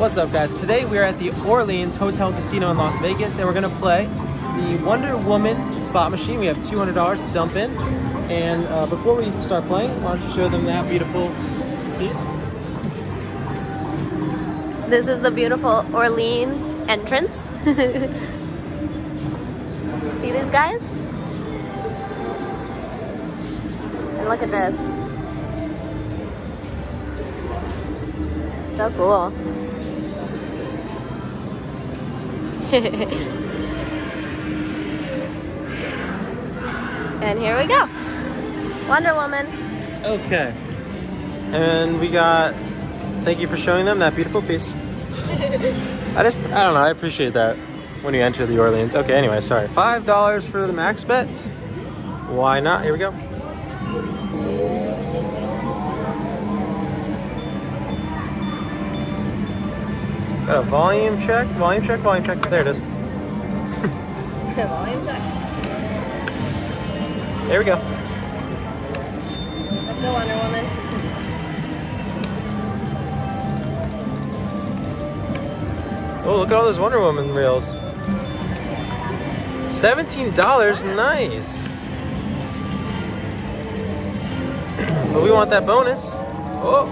What's up guys? Today we are at the Orleans Hotel Casino in Las Vegas and we're gonna play the Wonder Woman slot machine. We have $200 to dump in. And uh, before we start playing, why don't you show them that beautiful piece? This is the beautiful Orleans entrance. See these guys? And look at this. So cool. and here we go. Wonder Woman. Okay. And we got, thank you for showing them that beautiful piece. I just, I don't know, I appreciate that when you enter the Orleans. Okay, anyway, sorry. $5 for the max bet. Why not? Here we go. Got a volume check, volume check, volume check. There it is. Volume check. There we go. Let's go, Wonder Woman. Oh, look at all those Wonder Woman reels. $17, nice. But we want that bonus. Oh,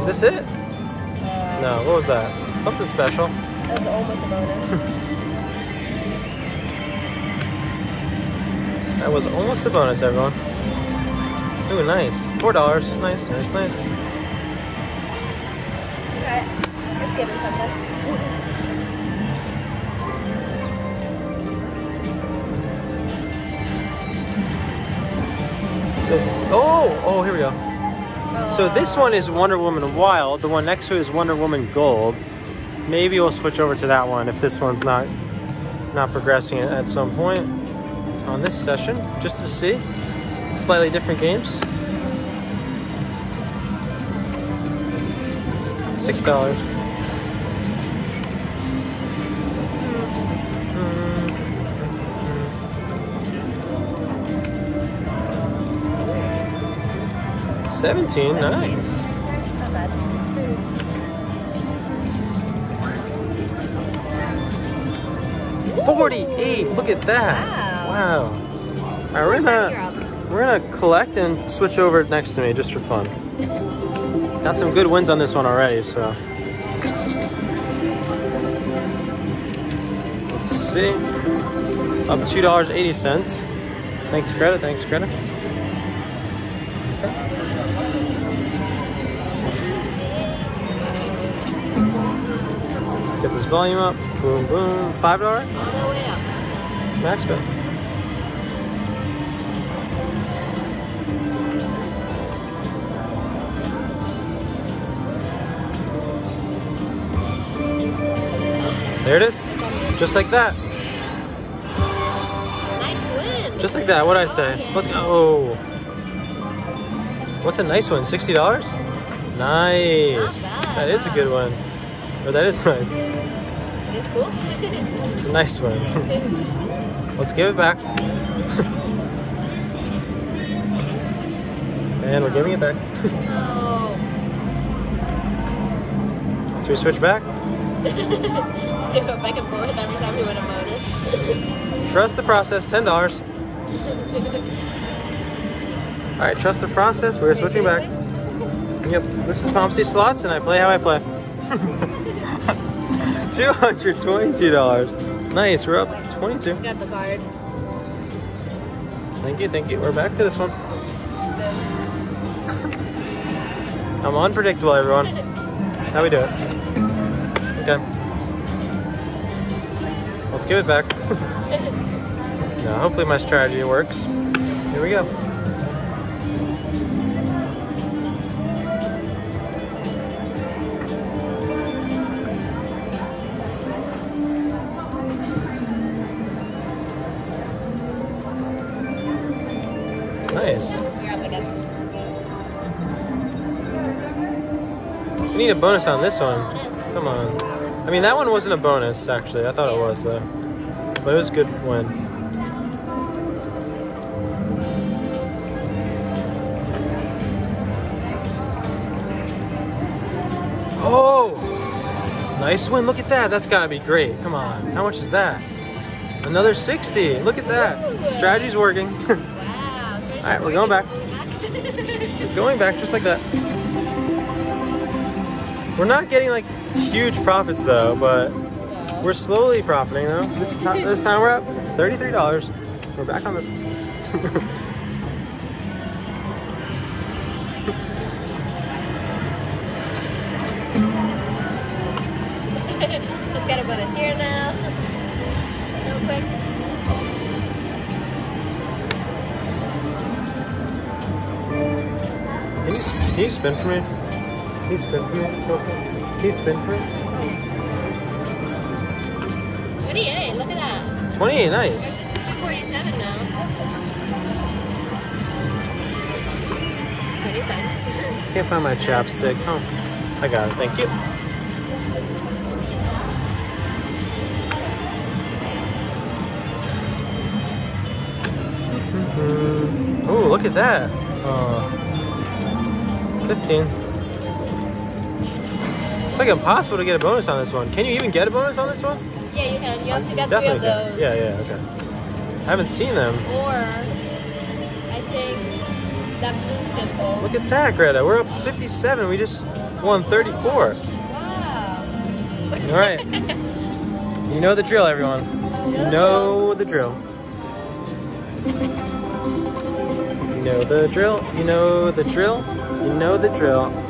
is this it? Uh, no, what was that? Something special. That was almost a bonus. That was almost a bonus, everyone. Ooh, nice. $4. Nice, nice, nice. okay, it's giving something. So, oh, oh, here we go. So oh. this one is Wonder Woman Wild. The one next to it is Wonder Woman Gold. Maybe we'll switch over to that one if this one's not not progressing at some point on this session, just to see. Slightly different games. Six dollars. Seventeen, nice. 48. Look at that. Wow. wow. All right, we're gonna we're gonna collect and switch over next to me just for fun. Got some good wins on this one already, so. Let's see. Up $2.80. Thanks, credit. Thanks, credit. Get this volume up. Boom, boom. Five dollar All the way up. max bet. There it is. Just like that. Nice win. Just like that. What'd I say? Oh, yeah. Let's go. What's a nice one? $60? Nice. That is a good one. Or that is nice. It is cool. It's a nice one. Let's give it back. and we're giving it back. oh. Should we switch back? They go back and forth every time we win a bonus. Trust the process, $10. Alright, trust the process. We're switching back. Yep, this is Pompsie Slots and I play how I play. $222. Nice, we're up 22. Let's grab the card. Thank you, thank you. We're back to this one. I'm unpredictable, everyone. That's how we do it. Okay. Let's give it back. now, hopefully my strategy works. Here we go. Need a bonus on this one. Come on. I mean, that one wasn't a bonus, actually. I thought it was, though. But it was a good win. Oh! Nice win. Look at that. That's got to be great. Come on. How much is that? Another 60. Look at that. Strategy's working. Wow. All right, we're going back. We're going back just like that. We're not getting like huge profits though, but we're slowly profiting though. This time, this time we're up $33. We're back on this. Just got a bonus here now. Real quick. Can you, can you spin for me? You spin for me? Can you spin for me? 28, look at that. 28, nice. 247 now. 20 cents. Can't find my chapstick. Oh, I got it. Thank you. Oh, look at that. Uh, 15. It's like impossible to get a bonus on this one. Can you even get a bonus on this one? Yeah, you can. You have to get three of can. Yeah, yeah, okay. I haven't seen them. Or, I think, that blue symbol. Look at that, Greta. We're up 57. We just won 34. Wow. All right. You know the drill, everyone. You know the drill. You know the drill. You know the drill. You know the drill.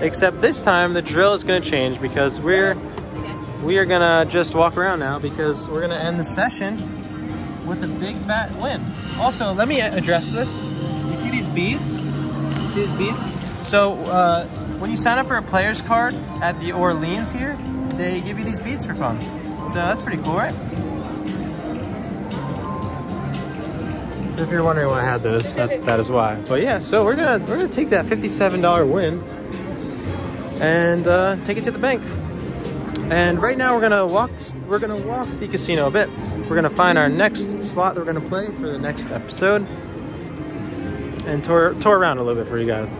Except this time the drill is going to change because we're we are gonna just walk around now because we're gonna end the session with a big fat win. Also, let me address this. You see these beads? You see these beads? So uh, when you sign up for a player's card at the Orleans here, they give you these beads for fun. So that's pretty cool, right? So if you're wondering why I had those, that's, that is why. But yeah, so we're gonna we're gonna take that $57 win and uh, take it to the bank. And right now we're gonna walk. We're gonna walk the casino a bit. We're gonna find our next slot that we're gonna play for the next episode, and tour tour around a little bit for you guys.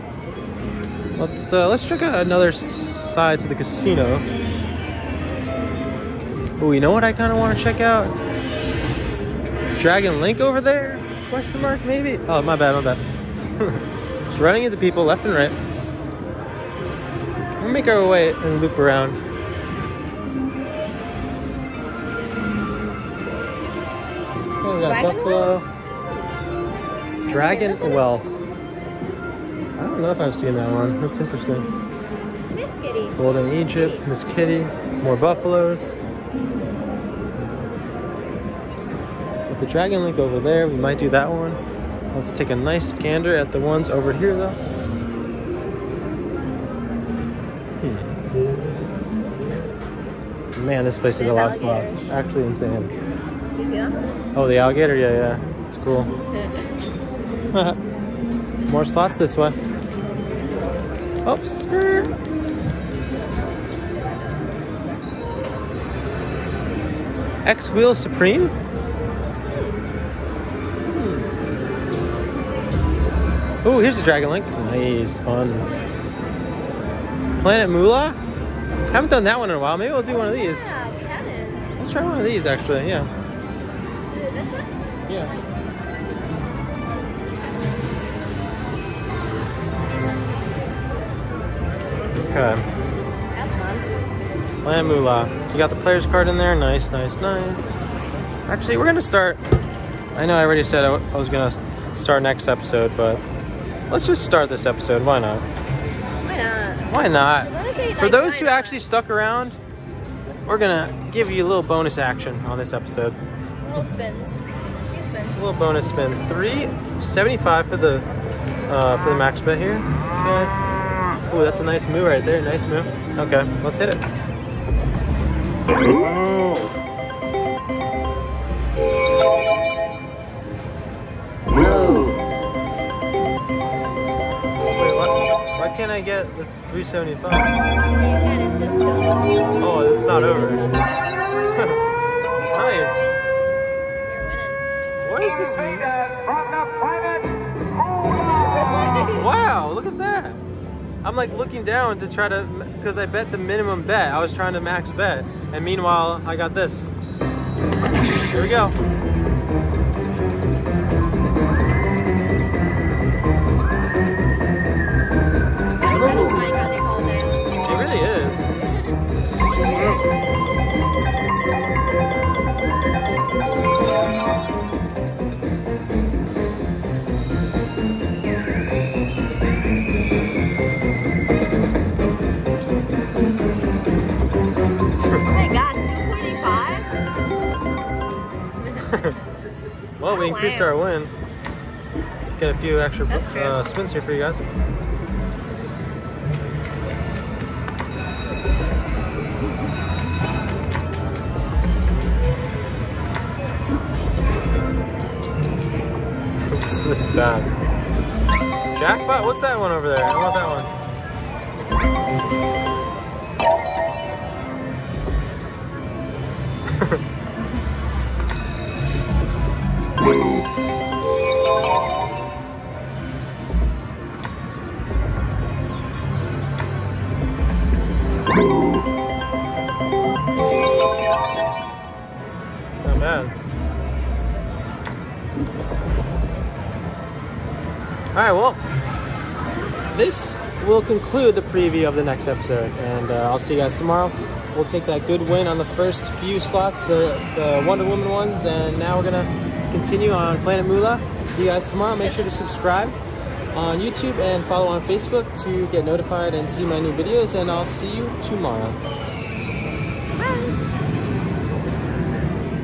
Let's uh, let's check out another side to the casino. Oh, you know what I kind of want to check out? Dragon Link over there? Question mark maybe? Oh, my bad, my bad. Just running into people left and right. We'll make our way and loop around. Oh, we got a Dragon buffalo. Dragon this one? Wealth. I don't know if I've seen that one. That's interesting. Miss Kitty. Golden Egypt, Miss Kitty, more buffaloes. With the Dragon Link over there, we might do that one. Let's take a nice gander at the ones over here though. Hmm. Man, this place is a lot of slots. It's actually insane. You see? Oh, the alligator? Yeah, yeah. It's cool. More slots this way. Oops, skirt. X Wheel Supreme? Oh, here's the Dragon Link. Nice, fun. Planet Moolah? Haven't done that one in a while. Maybe we'll do one of these. Yeah, we haven't. Let's try one of these actually, yeah. This one? Yeah. Okay. That's fun. Planet Moolah. You got the player's card in there. Nice, nice, nice. Actually, we're gonna start. I know I already said I I was gonna start next episode, but let's just start this episode. Why not? Why not? Why not? As long as they, For like, those who actually stuck around, we're gonna give you a little bonus action on this episode. Little spins. Few spins. little bonus spins. Three seventy-five for the uh, for the max bet here. Okay. Ooh, that's a nice move right there. Nice move. Okay, let's hit it. Can't I get the 375? You can, it's just still. Oh, it's not over. You're nice. winning. What is this? Wow, look at that. I'm like looking down to try to, because I bet the minimum bet. I was trying to max bet. And meanwhile, I got this. Here we go. Oh, increased our win. Get a few extra uh, spins here for you guys. this, is, this is bad. Jackpot? What's that one over there? I want that one. Not bad. Alright, well, this will conclude the preview of the next episode, and uh, I'll see you guys tomorrow. We'll take that good win on the first few slots, the, the Wonder Woman ones, and now we're gonna continue on Planet Moolah. See you guys tomorrow. Make sure to subscribe on YouTube and follow on Facebook to get notified and see my new videos, and I'll see you tomorrow.